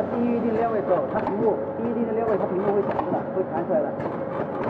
低第一定订位的时候，它屏幕第一定的车位，它屏幕会弹出来，会弹出来的。